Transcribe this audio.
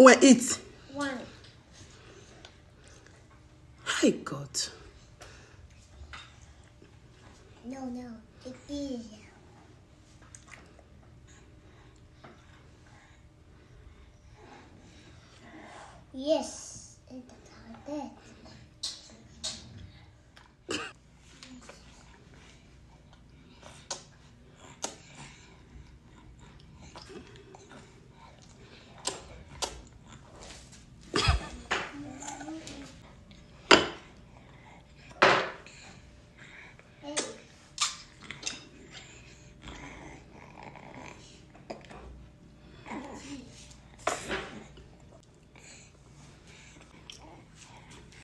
Oh, well, eat. One. Hi, God. No, no. It is. Yes. It's like that.